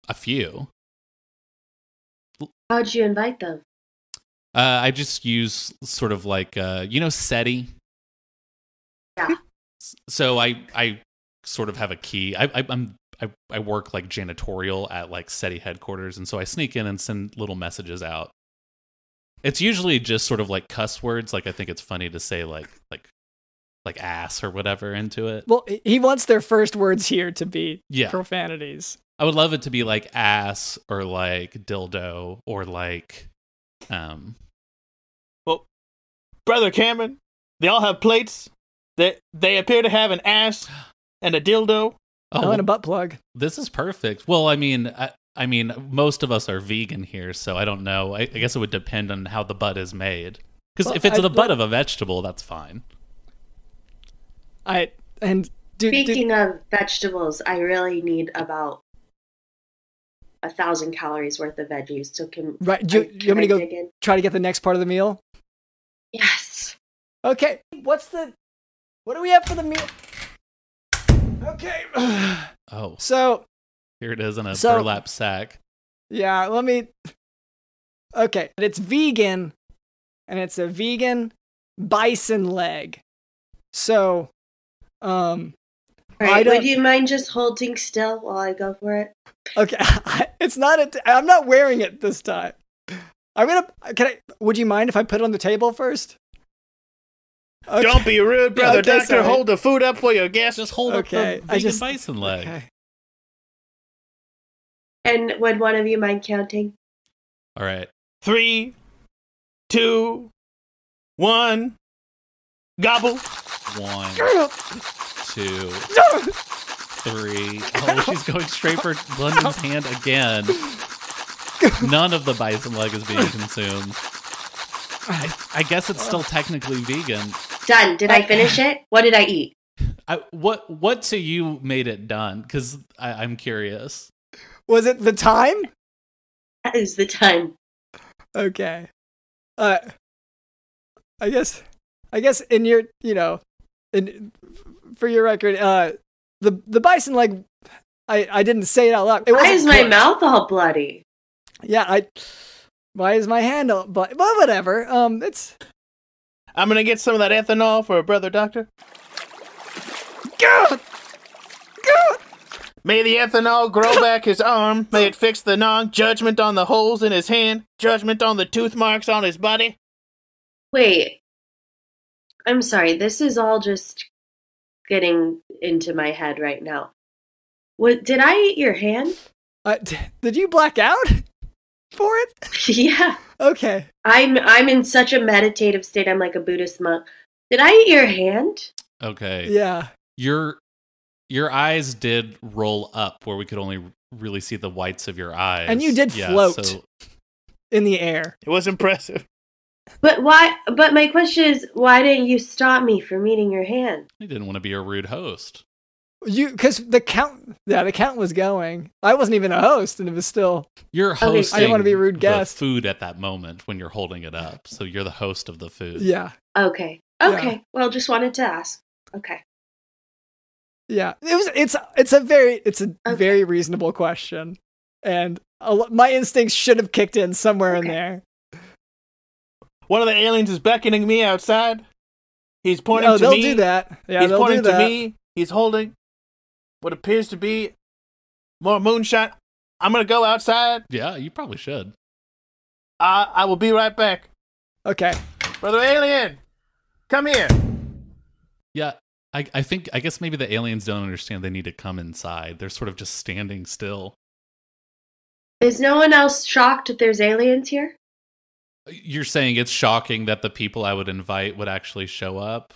a few.
How'd you invite them?
Uh, I just use sort of like uh, you know SETI.
Yeah.
So I I sort of have a key. I, I I'm I, I work like janitorial at like SETI headquarters, and so I sneak in and send little messages out. It's usually just sort of like cuss words. Like I think it's funny to say like like like ass or whatever into it.
Well, he wants their first words here to be
Yeah.
profanities.
I would love it to be like ass or like dildo or like um Well,
Brother Cameron, they all have plates. They, they appear to have an ass and a dildo.
Oh,
oh
and a butt plug.
this is perfect. Well, I mean I, I mean most of us are vegan here, so I don't know. I, I guess it would depend on how the butt is made. Cuz
Well,
if it's
I-
the butt of a vegetable, that's fine.
I and do, do
Speaking of vegetables, I really need about a thousand calories worth of veggies. So can
right. Do,
I-
you- you want me to go
dig
try to get the next part of the meal?
Yes.
Okay. What's the? What do we have for the meal? Okay.
Oh,
so
here it is in a
So-
burlap sack.
yeah, let me. Okay, it's vegan, and it's a vegan bison leg. So, um,
All
I
right.
don't-
Would you mind just holding still while I go for it?
Okay, it's not a. T- I'm not wearing it this time. I'm gonna. Can I? Would you mind if I put it on the table first? Okay.
Don't be rude, brother
Okay,
doctor.
sorry.
Hold the food up for your guests.
Just hold
Okay,
up the
I
vegan
just-
bison leg.
Okay.
And would one of you mind counting?
All right.
Three, two, one. Gobble.
One, two, three. Oh, she's going straight for London's hand again. None of the bison leg is being consumed. I, I guess it's uh. still technically vegan.
Done. Did I finish it? What did I eat?
I, what what to you made it done? Because I'm curious.
Was it the time?
That is the time.
Okay. Uh, I guess. I guess in your, you know, in for your record, uh, the the bison leg. I I didn't say it out loud. It
Why is my
cooked.
mouth all bloody?
Yeah, I. Why is my hand? all- But but whatever. Um, it's.
I'm gonna get some of that ethanol for a brother doctor.
God! God!
May the ethanol grow back his arm. May it fix the non judgment on the holes in his hand. Judgment on the tooth marks on his body.
Wait. I'm sorry. This is all just getting into my head right now. What did I eat your hand?
Uh, d- did you black out for it?
yeah.
Okay.
I'm I'm in such a meditative state. I'm like a Buddhist monk. Did I eat your hand?
Okay.
Yeah.
Your your eyes did roll up where we could only really see the whites of your eyes.
And you did
Yeah,
float.
so-
In the air.
It was impressive.
But why but my question is why didn't you stop me from eating your hand?
I didn't want to be a rude host.
You because the count. Yeah, the count was going. I wasn't even a host, and it was still.
You're
Okay.
hosting.
I didn't wanna be a rude guest.
food at that moment when you're holding it up, so you're the host of the food.
Yeah.
Okay.
Yeah.
Okay. Well just wanted to ask. Okay.
Yeah, it was. It's it's a very it's a
Okay.
very reasonable question, and a, my instincts should have kicked in somewhere in there.
One of the aliens is beckoning me outside. He's pointing
Oh,
to
they'll
me.
do that. Yeah,
He's
they'll
pointing
do that.
to me. He's holding what appears to be more moonshine. I'm gonna go outside.
Yeah, you probably should.
I I will be right back.
Okay.
Brother alien, come here.
Yeah, I, I think I guess maybe the aliens don't understand they need to come inside. They're sort of just standing still.
Is no one else shocked that there's aliens here?
You're saying it's shocking that the people I would invite would actually show up.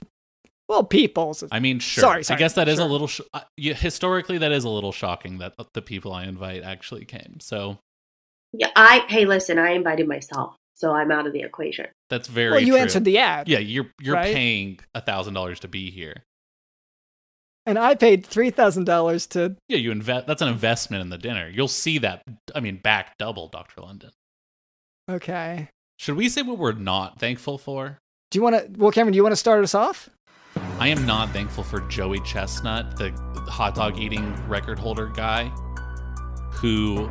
Well, people's.
I mean, sure.
Sorry,
I guess that is
sure.
a little sh- uh, yeah, historically that is a little shocking that the people I invite actually came. So
Yeah, I hey, listen, I invited myself, so I'm out of the equation.
that's very
well, you
true.
answered the ad.
Yeah, you're you're
right?
paying a thousand dollars to be here.
And I paid three thousand dollars to.
Yeah, you invest. That's an investment in the dinner. You'll see that. I mean, back double, Doctor London.
Okay.
Should we say what we're not thankful for?
Do you want to? Well, Cameron, do you want to start us off?
I am not thankful for Joey Chestnut, the hot dog eating record holder guy, who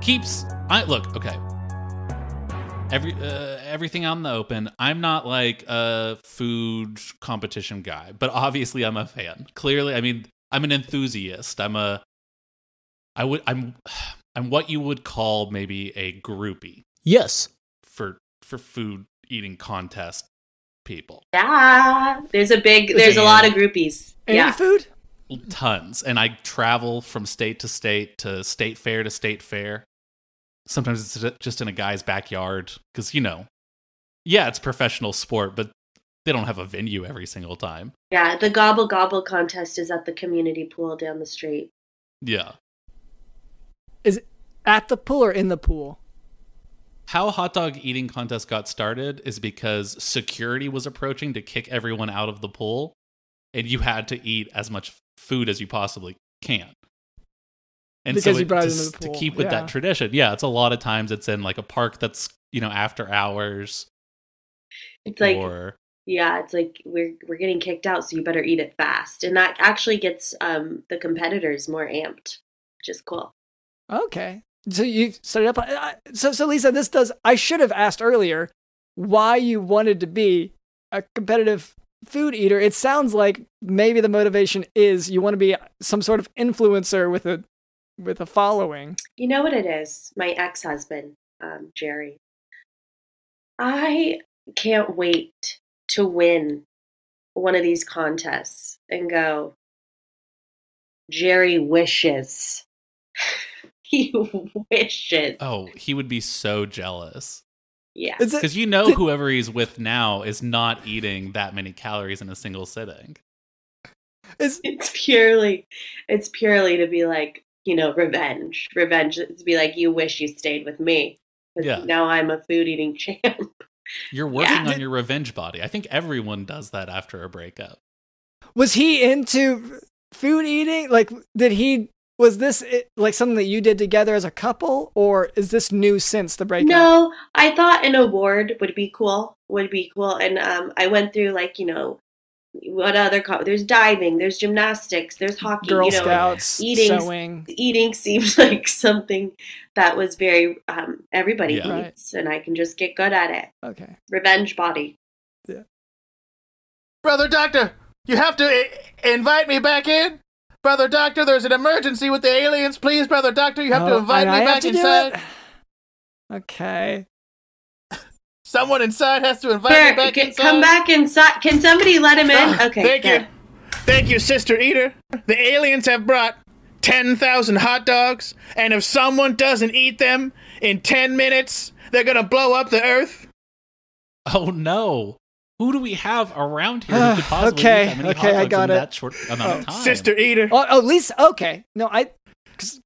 keeps. I look okay. Every uh, everything out in the open. I'm not like a food competition guy, but obviously I'm a fan. Clearly, I mean, I'm an enthusiast. I'm a. I would. I'm. I'm what you would call maybe a groupie
Yes.
for for food eating contest people.
Yeah, there's a big, there's a lot of groupies.
Any
yeah,
food?
tons and i travel from state to state to state fair to state fair sometimes it's just in a guy's backyard because you know yeah it's professional sport but they don't have a venue every single time
yeah. The gobble gobble contest is at the community pool down the street.
yeah
Is it at the pool or in the pool?
How hot dog eating contest got started is because security was approaching to kick everyone out of the pool and you had to eat as much food as you possibly can and
Because
so
you
it-
brought
to,
into the
to keep with
yeah.
that tradition yeah it's a lot of times it's in like a park that's you know after hours
It's like,
or
yeah, it's like we're we're getting kicked out, so you better eat it fast, and that actually gets um the competitors more amped, which is cool.
Okay. So you set it up. So, so Lisa, this does. I should have asked earlier why you wanted to be a competitive food eater. It sounds like maybe the motivation is you want to be some sort of influencer with a with a following.
You know what it is? My ex husband, um, Jerry. I can't wait to win one of these contests and go, Jerry wishes. he wishes.
oh he would be so jealous
Yeah.
Because you know
Did-
whoever he's with now is not eating that many calories in a single sitting
Is
It's purely, it's purely to be like, you know, revenge. Revenge. To be like, you wish you stayed with me.
Yeah.
Now I'm a food eating champ.
you're working
Yeah.
on your revenge body i think everyone does that after a breakup
was he into food eating? Like, did he? Was this it- like something that you did together as a couple, or is this new since the breakup?
No, I thought an award would be cool. Would be cool. And um, I went through like you know, what other co- there's diving, there's gymnastics, there's hockey.
Girl
you know,
Scouts,
eating-
sewing.
Eating seems like something that was very um, everybody
Yeah.
Right.
eats, and I can just get good at it.
Okay.
Revenge body.
Yeah brother Doctor, you have to I- invite me back in. Brother Doctor, there's an emergency with the aliens. Please, Brother Doctor, you have to
Oh,
invite
and
me
I
back inside.
Okay.
Someone inside has to invite
Here,
me back
get-
inside.
come back inside. Can somebody let him in? Okay.
Thank
good.
you. Thank you, Sister Eater. The aliens have brought 10,000 hot dogs, and if someone doesn't eat them in 10 minutes, they're gonna blow up the earth.
oh no who do we have around here who could possibly
Okay,
eat that many
okay,
hot
I
dogs
got
in
it.
that short amount of oh, time
Sister Eater.
Oh, oh, Lisa. Okay. No, I. 'cause-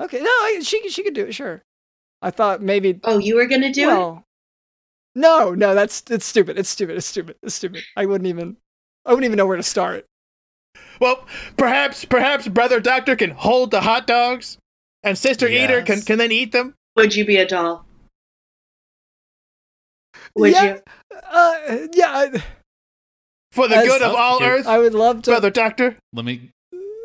okay. No, I, she she could do it. Sure. I thought maybe.
Oh, you were gonna do it?
no, no, that's it's stupid. It's stupid. It's stupid. It's stupid. I wouldn't even. I wouldn't even know where to start.
Well, perhaps, perhaps Brother Doctor can hold the hot dogs, and Sister Eater can, can then eat them.
Would you be a doll? Would
yeah,
you?
Uh, yeah. I-
For the
As-
good of all
Here.
Earth,
I would love to.
brother doctor.
Let me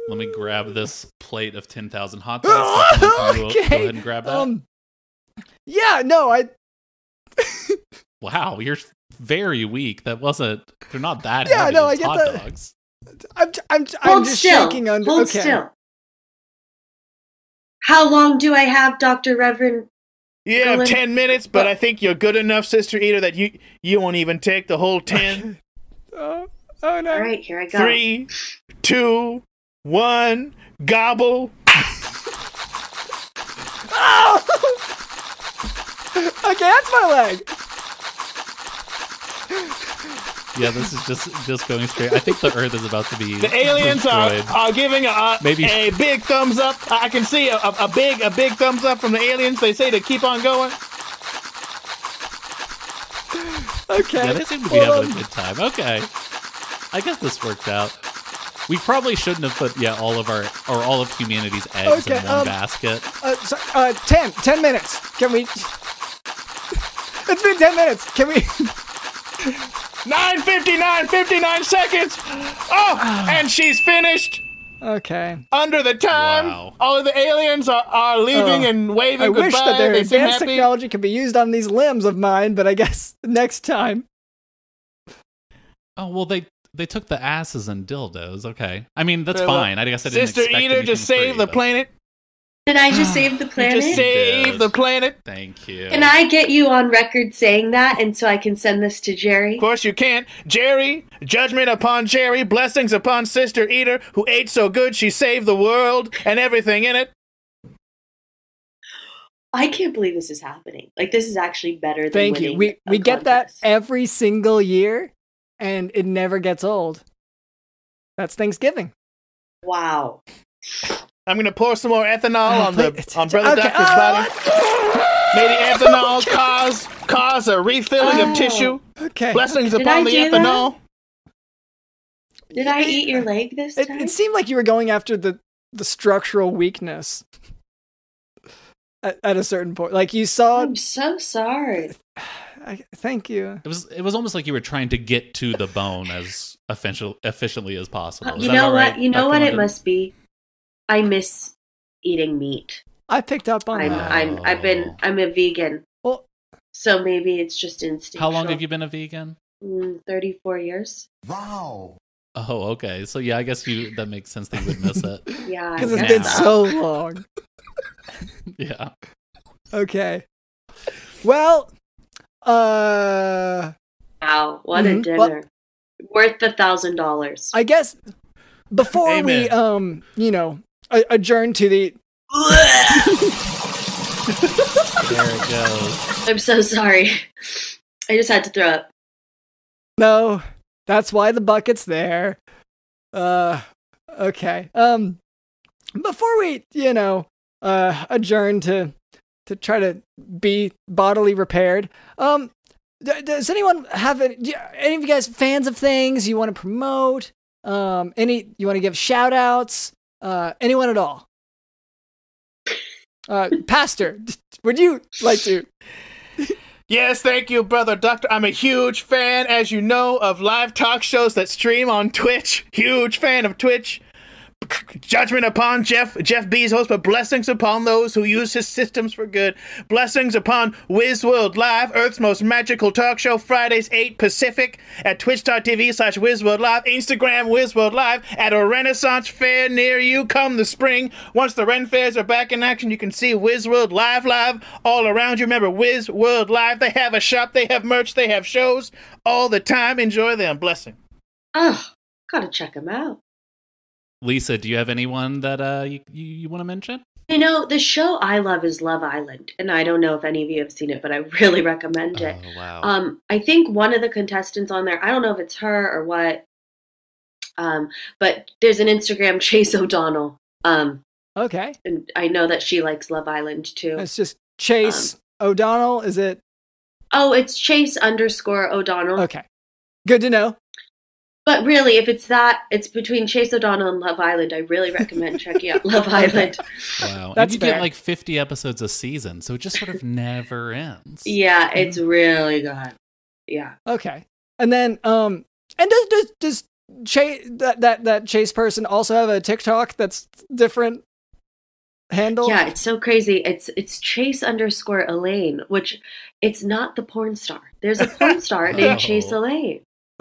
let me grab this plate of ten thousand hot dogs.
Okay.
Go ahead and grab that.
Um. Yeah. No. I.
wow, you're very weak. That wasn't. They're not that.
Yeah,
heavy.
no, I
It's
get
hot
that.
dogs.
I'm. I'm. I'm
Hold
just
still.
shaking under.
Hold
okay.
still. How long do I have, Doctor Reverend?
You have
Go
ten minutes, but I think you're good enough, Sister Eater, that you you won't even take the whole ten.
Oh. Oh no.
All right, here I go.
Three, two, one, gobble.
Oh! okay, that's my leg.
Yeah, this is just just going straight. I think the Earth is about to be
The aliens are, are giving a,
Maybe-
a big thumbs up. I can see a, a, a big a big thumbs up from the aliens. They say to keep on going.
Okay.
Yeah, they seem to be
Well,
having a good time. Okay, I guess this worked out. We probably shouldn't have put yeah all of our or all of humanity's eggs
Okay,
in one
um,
basket.
Uh, so, uh, 10, 10 minutes. Can we? It's been ten minutes. Can we?
959, 59 seconds. Oh, and she's finished.
Okay.
Under the time,
Wow.
all of the aliens are, are leaving
Oh.
and waving
I
goodbye.
wish that their
they seem
advanced technology could be used on these limbs of mine, but I guess next time.
Oh well, they they took the asses and dildos. Okay, I mean that's
Yeah, well,
fine. I guess I didn't
Sister
expect
Eater, just
saved
the
but
planet.
Did I just save the
You
planet?
just save the planet.
Thank you.
Can I get you on record saying that, and so I can send this to Jerry?
Of course you can't. Jerry, judgment upon Jerry, blessings upon Sister Eater, who ate so good she saved the world and everything in it.
I can't believe this is happening. Like this is actually better than
Thank you.
winning
We
a
we get that every single year, and it never gets old. That's Thanksgiving.
Wow.
I'm gonna pour some more ethanol
Oh,
on the
please.
on Brother
Okay,
Doctor's
oh,
body. Ah! May the ethanol cause cause a refilling
Oh.
of tissue.
Okay.
Blessings
Did
upon
I
the
do that?
ethanol.
Did I eat your leg this
It,
time?
it seemed like you were going after the the structural weakness at, at a certain point. Like you saw.
I'm so sorry.
I, thank you.
It was it was almost like you were trying to get to the bone as efficient, efficiently as possible. Uh, Is
you know what?
right,
You know
Dr.
what it
London?
must be. I miss eating meat.
I picked up on
I'm
that.
I'm I've been I'm a vegan.
Well-
so maybe it's just instinctual.
How long have you been a vegan?
Mm, Thirty-four years. Wow.
Oh, okay. So yeah, I guess you that makes sense that you would miss it.
Yeah,
Because it's been so long.
yeah.
Okay. Well, uh,
Wow, what a
Mhm.
dinner!
Well-
Worth the thousand dollars.
I guess before we, um, you know, a- adjourn to the.
There it goes.
I'm so sorry. I just had to throw up.
No, that's why the bucket's there. Uh, okay. Um, before we, you know, uh, adjourn to to try to be bodily repaired. Um, does anyone have any, do- any of you guys fans of things you want to promote? Um, any you want to give shout outs? Uh, anyone at all? Uh, Pastor, would you like to?
Yes, thank you, brother doctor. I'm a huge fan, as you know, of live talk shows that stream on Twitch. Huge fan of Twitch. Judgment upon Jeff Jeff Bezos, but blessings upon those who use his systems for good. Blessings upon Wiz World Live, Earth's most magical talk show, Fridays 8 Pacific at twitch.tv slash WizWorld Live, Instagram WizWorld Live, at a Renaissance fair near you come the spring. Once the Ren fairs are back in action, you can see Wiz World Live Live all around you. Remember, Wiz World Live, they have a shop, they have merch, they have shows all the time. Enjoy them. Blessing.
Oh, gotta check them out.
Lisa, do you have anyone that uh you you, you want to mention?
You know, the show I love is Love Island, and I don't know if any of you have seen it, but I really recommend it.
Oh wow.
Um, I think one of the contestants on there, I don't know if it's her or what, um, but there's an Instagram Chase O'Donnell. Um,
Okay,
and I know that she likes Love Island too.
it's just Chase O'Donnell. Is it
Oh, it's Chase underscore O'Donnell.
okay? Good to know.
But really, if it's that, it's between Chase O'Donnell and Love Island. I really recommend checking out Love Island.
wow.
That's
and you get like 50 episodes a season, so it just sort of never ends.
Yeah, it's really good. Yeah.
Okay. And then um And does does does Chase that that that Chase person also have a TikTok that's different handle?
Yeah, it's so crazy. It's it's Chase underscore Elaine, which it's not the porn star. There's a porn star named Chase
Oh.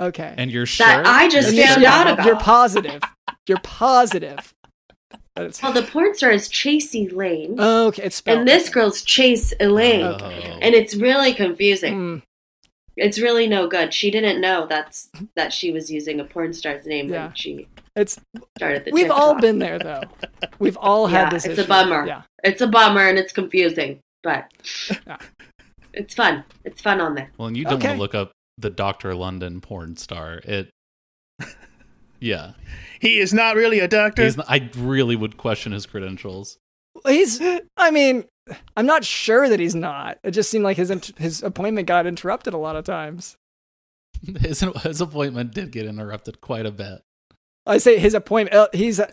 Elaine
And Oh. you're sure?
That I just
And you're-
found
yeah,
out about.
You're positive. You're positive.
Well, the porn star is Chasey Lane,
okay, it's spelled.
and this girl's Chase Elaine,
Oh.
and it's really confusing.
Mm,
It's really no good. She didn't know that's that she was using a porn star's name
Yeah.
when she
it's
started the.
we've all
TikTok.
been there though. We've all had
Yeah,
this.
it's a bummer.
Yeah.
It's a bummer and it's confusing, but
Yeah.
it's fun. It's fun on there.
Well, and you don't want to look up the Dr. London porn star. It. Yeah.
He is not really a doctor.
He's, I really would question his credentials.
He's. I mean, I'm not sure that he's not. It just seemed like his his appointment got interrupted a lot of times.
His, his appointment did get interrupted quite a bit.
I say his appointment. uh, He's. I,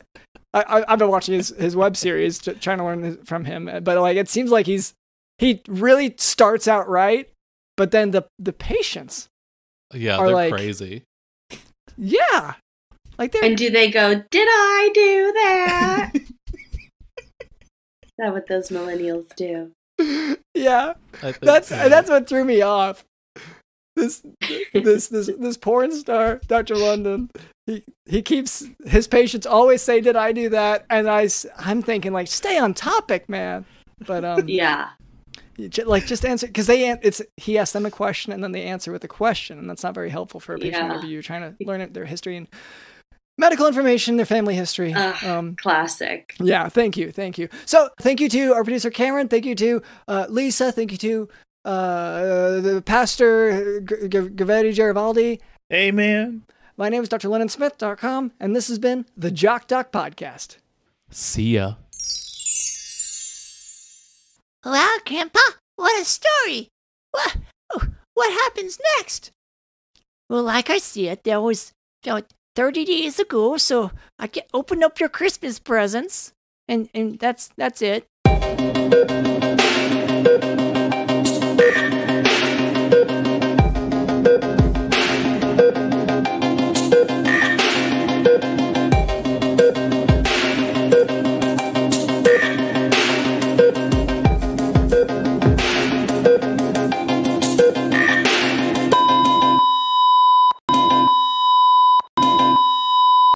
I, I've been watching his his web series, to, trying to learn this from him. But like, it seems like he's he really starts out right, but then the the patients,
Yeah, they're
like-
crazy.
yeah, like they're
And do they go, Did I do that? Is that what those millennials do?
yeah. That's
so.
that's what threw me off. This this this this porn star, Dr. London. He he keeps his patients always say, "Did I do that?" And I I'm thinking like, stay on topic, man. But um,
Yeah.
You ju- like just answer because they it's he asks them a question and then they answer with a question, and that's not very helpful for a patient
Yeah.
interview. You're trying to learn their history and medical information, their family history.
Ugh.
um,
Classic.
yeah, thank you, thank you. So, thank you to our producer Cameron. Thank you to uh, Lisa. Thank you to uh, the pastor G- G- Gavetti Garibaldi.
Amen.
My name is Dr. LondonSmith.com, and this has been the Jock Doc Podcast.
See ya.
Wow, Grandpa, what a story! What, what happens next? Well, like I said, there was about 30 days ago, so I can open up your Christmas presents, and, and that's that's it.